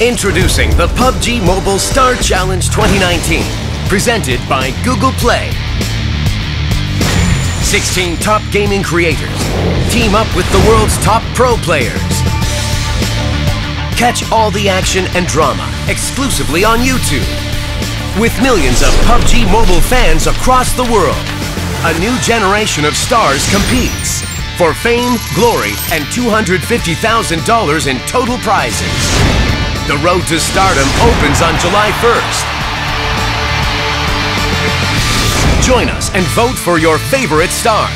Introducing the PUBG Mobile Star Challenge 2019, presented by Google Play. 16 top gaming creators team up with the world's top pro players. Catch all the action and drama exclusively on YouTube. With millions of PUBG Mobile fans across the world, a new generation of stars competes for fame, glory, and $250,000 in total prizes. The road to stardom opens on July 1st. Join us and vote for your favorite star.